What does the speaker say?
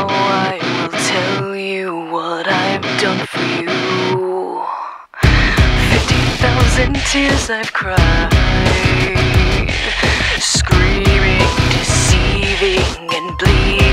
Now I will tell you what I've done for you. Fifty thousand tears I've cried, screaming, deceiving, and bleeding.